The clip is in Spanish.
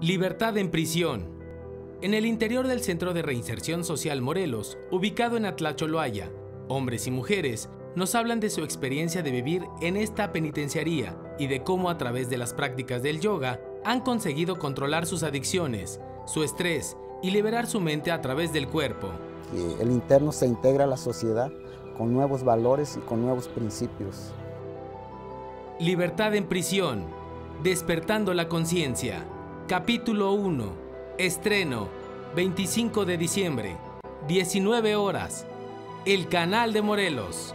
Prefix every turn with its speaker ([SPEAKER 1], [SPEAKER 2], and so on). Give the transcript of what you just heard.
[SPEAKER 1] Libertad en prisión. En el interior del Centro de Reinserción Social Morelos, ubicado en Atlacholoaya, hombres y mujeres nos hablan de su experiencia de vivir en esta penitenciaría y de cómo a través de las prácticas del yoga han conseguido controlar sus adicciones, su estrés y liberar su mente a través del cuerpo.
[SPEAKER 2] el interno se integra a la sociedad con nuevos valores y con nuevos principios.
[SPEAKER 1] Libertad en prisión. Despertando la conciencia. Capítulo 1. Estreno. 25 de diciembre. 19 horas. El canal de Morelos.